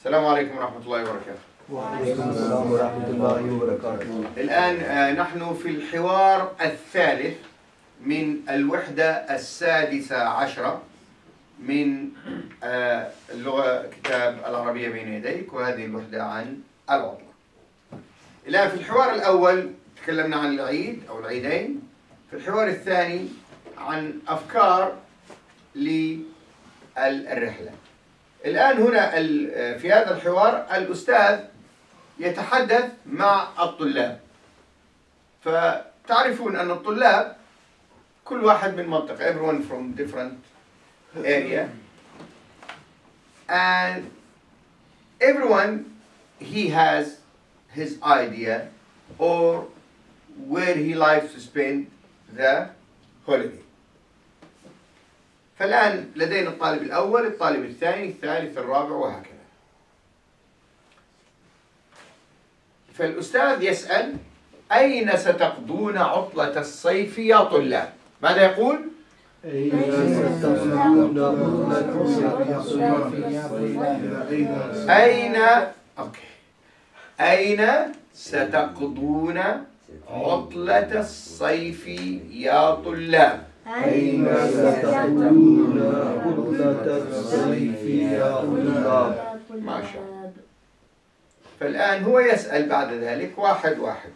السلام عليكم ورحمة الله وبركاته. وعليكم السلام ورحمة الله وبركاته. الآن آه، نحن في الحوار الثالث من الوحدة السادسة عشرة من آه، اللغة كتاب العربية بين يديك وهذه الوحدة عن العطلة. الآن في الحوار الأول تكلمنا عن العيد أو العيدين. في الحوار الثاني عن أفكار للرحلة. الآن هنا في هذا الحوار الأستاذ يتحدث مع الطلاب فتعرفون أن الطلاب كل واحد من منطقة everyone from different area and everyone he has his idea or where he likes to spend the holiday فالآن لدينا الطالب الأول الطالب الثاني الثالث الرابع وهكذا. فالأستاذ يسأل أين ستقضون عطلة الصيف يا طلاب؟ ماذا يقول؟ أين أوكي. أين ستقضون عطلة الصيف يا طلاب؟ أين ستكون عطلة الصيف يا طلاب ما شاء الله. فالآن هو يسأل بعد ذلك واحد واحد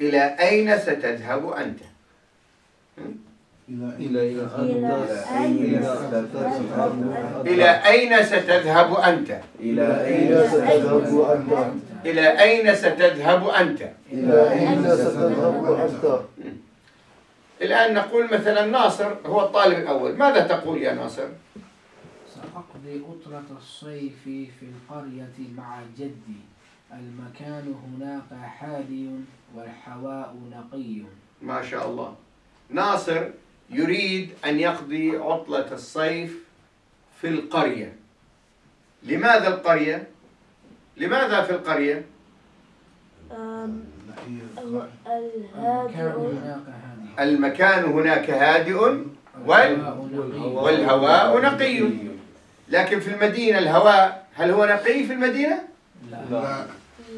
إلى أين ستذهب أنت؟ إلى أين ستذهب أنت؟ إلى أين ستذهب أنت إلى أين ستذهب أنت؟ إلى أين ستذهب أنت الآن نقول مثلا ناصر هو الطالب الأول ماذا تقول يا ناصر؟ سأقضي عطلة الصيف في القرية مع جدي المكان هناك هادئ والهواء نقي ما شاء الله ناصر يريد أن يقضي عطلة الصيف في القرية لماذا القرية؟ لماذا في القرية؟ الهادئ المكان هناك هادئ وال... والهواء نقي لكن في المدينة الهواء هل هو نقي في المدينة؟ لا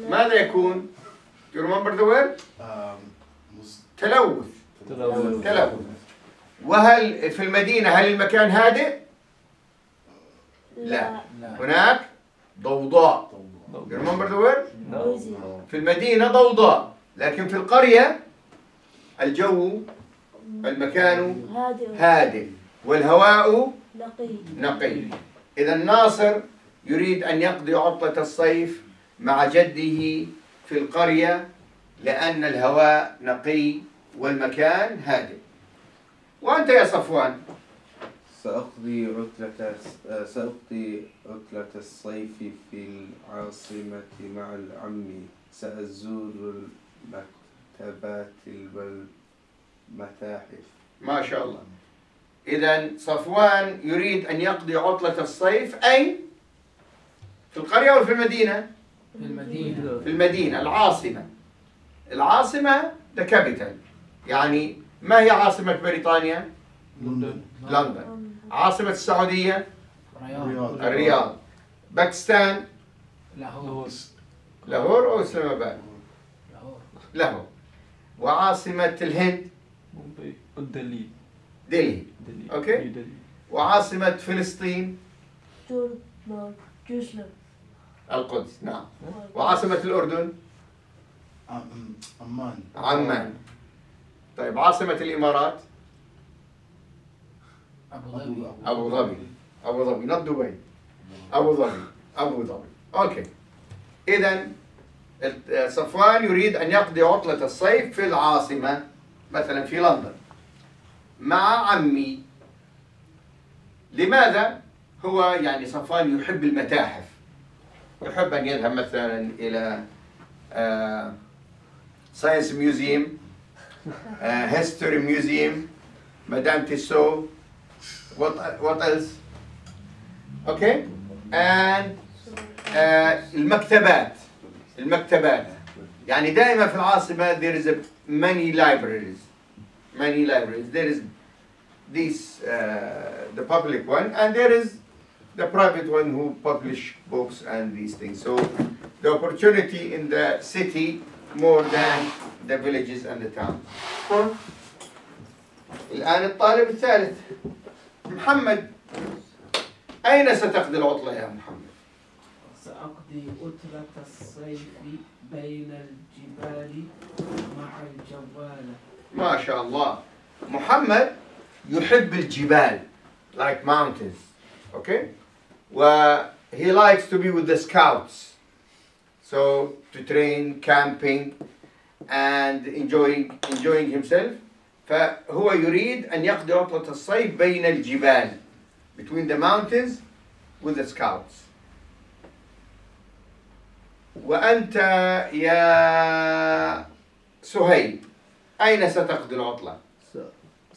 ماذا يكون؟ Do you remember the word? تلوث تلوث وهل في المدينة هل المكان هادئ؟ لا. هناك ضوضاء You remember the word? في المدينة ضوضاء لكن في القرية الجو المكان هادئ. والهواء نقي. إذا ناصر يريد أن يقضي عطلة الصيف مع جده في القرية لأن الهواء نقي والمكان هادئ. وأنت يا صفوان؟ سأقضي عطلة سأقضي عطلة الصيف في العاصمة مع العم. سأزور المكتبات والمتاحف ما شاء الله. إذا صفوان يريد أن يقضي عطلة الصيف أين؟ في القرية أو في المدينة؟ في المدينة. في المدينة العاصمة. العاصمة the capital. يعني ما هي عاصمة بريطانيا؟ لندن. عاصمة السعودية؟ رياض. الرياض. باكستان؟ لاهور. لاهور أو إسلام آباد؟ لاهور. لاهور. وعاصمة الهند. دلهي دلهي okay. نيو دلهي وعاصمة فلسطين. القدس. نعم. وعاصمة الأردن. عمان. عمان. طيب عاصمة الإمارات. أبو ظبي. أبو ظبي. أبو ظبي. not دبي أبو ظبي. أبو ظبي. أوكي. إذا صفوان يريد أن يقضي عطلة الصيف في العاصمة مثلا في لندن. مع عمي. لماذا؟ هو يعني صفوان يحب المتاحف. يحب أن يذهب مثلا إلى Science Museum History Museum Madame Tussauds else? Okay. And آه، المكتبات. المكتبات يعني دائما في العاصمة there is many libraries many libraries there is this uh, the public one and there is the private one who publish books and these things. So the opportunity in the city more than the villages and the towns. الآن الطالب الثالث محمد أين ستقضي العطلة يا محمد؟ سأقضي عطلة الصيف بين الجبال مع الجوالة ما شاء الله محمد يحب الجبال like mountains okay و he likes to be with the scouts so to train camping and enjoying enjoying himself فهو يريد أن يقضي عطلة الصيف بين الجبال between the mountains with the scouts وأنت يا سهيل أين ستقضي العطلة؟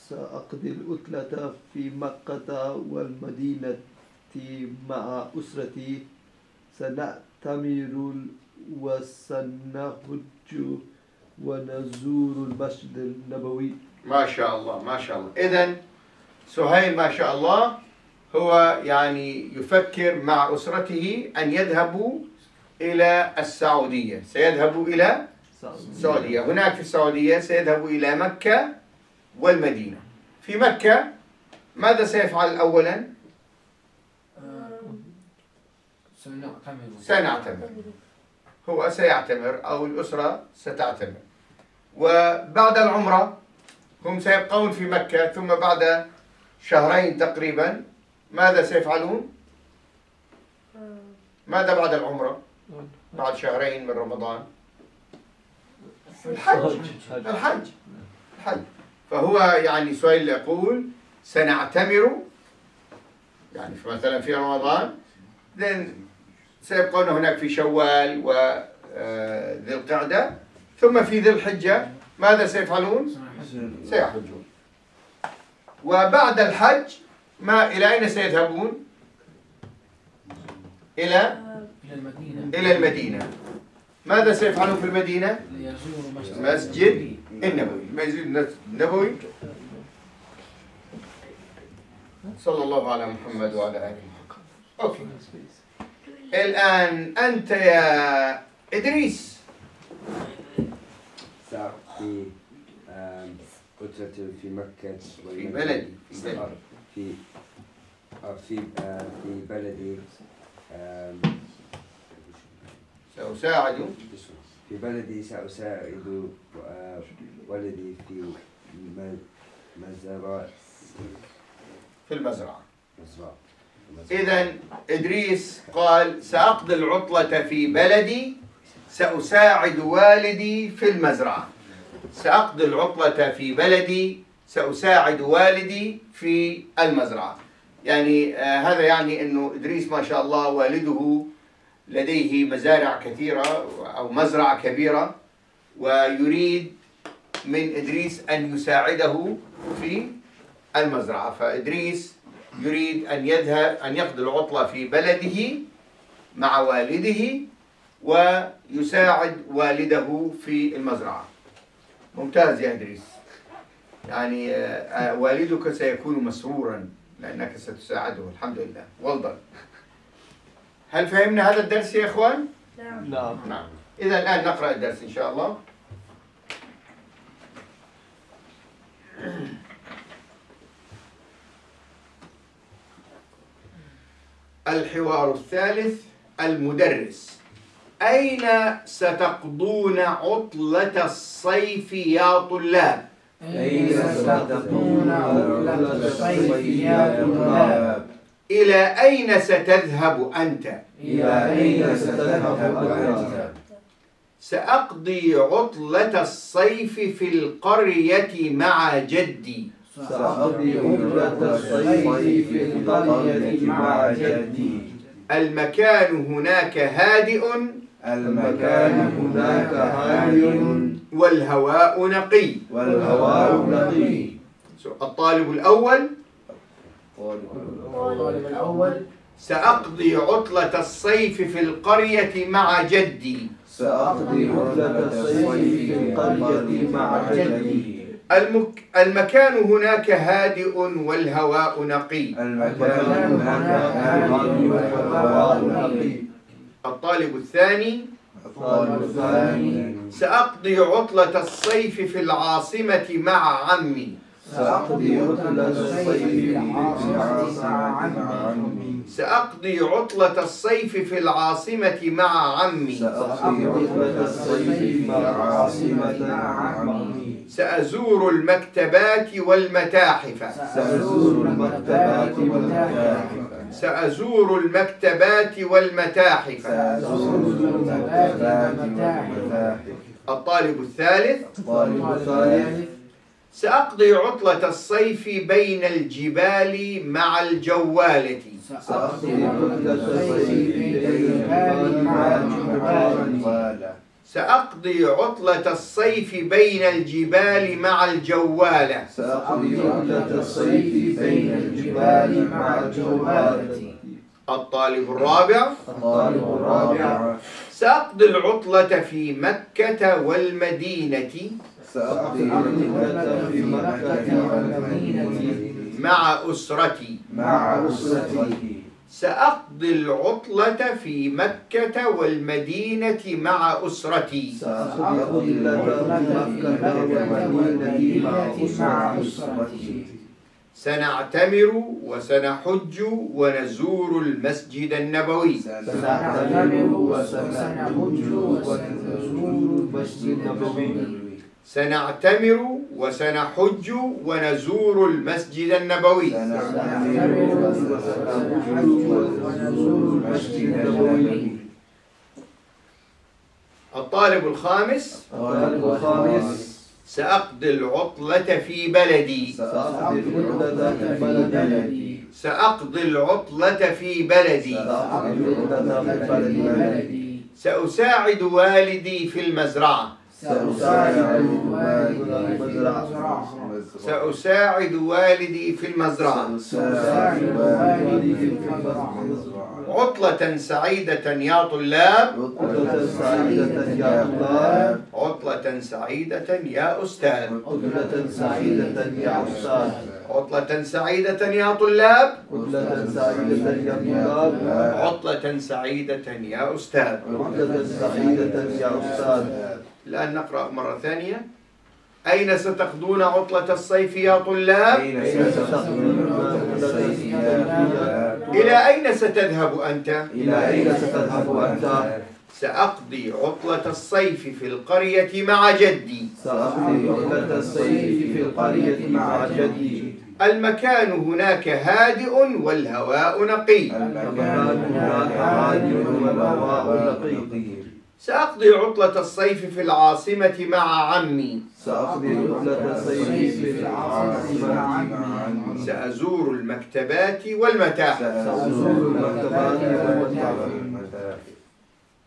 سأقضي العطلة في مكة والمدينة مع أسرتي. سنأتمر وسنهج ونزور المسجد النبوي. ما شاء الله ما شاء الله. إذا سهيل ما شاء الله هو يعني يفكر مع أسرته أن يذهبوا إلى السعودية سيذهبوا إلى السعودية هناك في السعودية سيذهب إلى مكة والمدينة. في مكة ماذا سيفعل أولا؟ سنعتمر. سنعتمر. هو سيعتمر أو الأسرة ستعتمر. وبعد العمرة هم سيبقون في مكة ثم بعد شهرين تقريبا ماذا سيفعلون؟ ماذا بعد العمرة؟ بعد شهرين من رمضان. الحج. الحج. الحج. فهو يعني سؤال يقول سنعتمر يعني مثلا في رمضان then سيبقون هناك في شوال وذي القعدة ثم في ذي الحجة ماذا سيفعلون؟ سيحجون. وبعد الحج ما إلى أين سيذهبون؟ إلى إلى المدينة. إلى المدينة. ماذا سيفعلون في المدينة؟ مسجد مسجد النبوي. المسجد النبوي. صلى الله على محمد وعلى آله أوكي. الآن أنت يا إدريس. آم، عطلة في مكة في. بلدي. في آه، في آه، في في بلدي سأساعد. في بلدي سأساعد ولدي في م- مزرعة. في المزرعة. مزرعة. إذا إدريس قال سأقضي العطلة في بلدي سأساعد والدي في المزرعة. سأقضي العطلة في بلدي سأساعد والدي في المزرعة. يعني آه هذا يعني أنه إدريس ما شاء الله والده لديه مزارع كثيرة أو مزرعة كبيرة ويريد من إدريس أن يساعده في المزرعة. فإدريس يريد أن يذهب أن يقضي العطلة في بلده مع والده ويساعد والده في المزرعة. ممتاز يا إدريس. يعني آه، آه، والدك سيكون مسرورا لأنك ستساعده. الحمد لله. well done هل فهمنا هذا الدرس يا إخوان؟ نعم. نعم. إذا الآن نقرأ الدرس إن شاء الله. الحوار الثالث المدرس. أين ستقضون عطلة الصيف يا طلاب؟ أين ستقضون عطلة الصيف يا طلاب؟ إلى أين ستذهب أنت؟ إلى أين ستذهب أنت؟ سأقضي عطلة الصيف في القرية مع جدي. سأقضي عطلة الصيف في القرية مع جدي. المكان هناك هادئ. المكان هناك هادئ. والهواء نقي. والهواء نقي. الطالب الأول الطالب الأول سأقضي عطلة الصيف في القرية مع جدي. سأقضي عطلة الصيف في القرية مع جدي. المك... المكان هناك هادئ والهواء نقي. المكان هناك هادئ والهواء نقي. الطالب الثاني الطالب الثاني سأقضي عطلة الصيف في العاصمة مع عمي. سأقضي عطلة الصيف في العاصمة مع عمي سأقضي عطلة الصيف في العاصمة مع عمي. سأقضي عطلة الصيف مع العاصمة مع عمي. سأزور المكتبات والمتاحف. سأزور المكتبات والمتاحف. سأزور المكتبات والمتاحف. سأزور المكتبات والمتاحف. الطالب الثالث. الطالب الثالث. سأقضي عطلة الصيف بين الجبال مع الجوالة سأقضي عطلة الصيف بين الجبال مع الجبال سأقضي عطلة الصيف بين الجبال مع الجوالة سأقضي عطلة الصيف بين الجبال مع الجوال. الطالب الرابع. الطالب الرابع. سأقضي العطلة في مكة والمدينة. سأقضي في مكة والمدينة مع أسرتي. مع أسرتي. سأقضي العطلة في مكة والمدينة مع أسرتي. سأقضي عطلة في مكة والمدينة مع أسرتي. سنعتمر وسنحج ونزور المسجد النبوي. سنعتمر وسنحج ونزور المسجد النبوي. سنعتمر وسنحج ونزور المسجد النبوي. الطالب الخامس. الطالب الخامس سأقضي العطلة في بلدي سأقضي العطلة في بلدي. سأقضي العطلة في بلدي. سأساعد والدي في المزرعة. سأساعد والدي في المزرعة. سأساعد والدي في المزرعة. سأساعد والدي في المزرعة. عطلة سعيدة يا طلاب. عطلة سعيدة يا طلاب. عطلة سعيدة يا أستاذ. عطلة سعيدة يا أستاذ. عطلة سعيدة يا طلاب. عطلة سعيدة يا طلاب. عطلة سعيدة يا أستاذ. عطلة سعيدة يا أستاذ. الآن نقرأ مرة ثانية أين ستقضون عطلة الصيف يا طلاب؟ أين ستقضون عطلة الصيف يا طلاب إلى أين ستذهب أنت؟ إلى أين ستذهب أنت؟ سأقضي عطلة الصيف في القرية مع جدي سأقضي عطلة الصيف في القرية مع جدي المكان هناك هادئ والهواء نقي المكان هناك هادئ والهواء نقي سأقضي عطلة الصيف في العاصمة مع عمي. سأقضي عطلة الصيف في العاصمة مع عمي. سأزور المكتبات والمتاحف. سأزور المكتبات والمتاحف.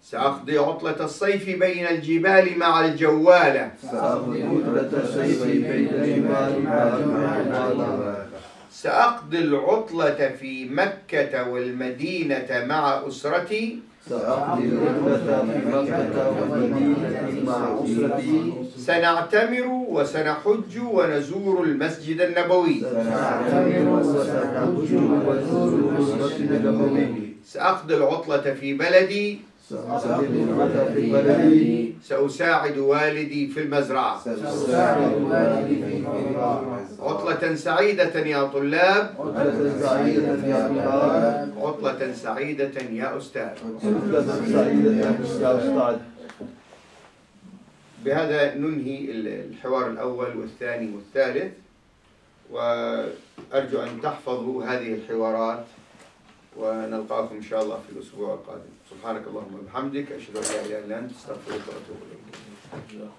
سأقضي عطلة الصيف بين الجبال مع الجوالة. سأقضي عطلة الصيف بين الجبال مع الجبال سأقضي العطلة في مكة والمدينة مع أسرتي. سأقضي العطلة في مكة والمدينة مع أسرتي سنعتمر وسنحج ونزور المسجد النبوي. سنعتمر وسنحج ونزور المسجد النبوي. سأقضي العطلة في بلدي. سأقضي العطلة في بلدي. سأساعد والدي في المزرعة. سأساعد والدي في المزرعة. عطلة سعيدة يا طلاب. عطلة سعيدة يا طلاب. عطلة سعيدة يا أستاذ. عطلة سعيدة يا أستاذ. بهذا ننهي الحوار الأول والثاني والثالث وأرجو أن تحفظوا هذه الحوارات ونلقاكم إن شاء الله في الأسبوع القادم. سبحانك اللهم وبحمدك أشهد أن لا إله إلا أنت أستغفرك وأتوب إليك.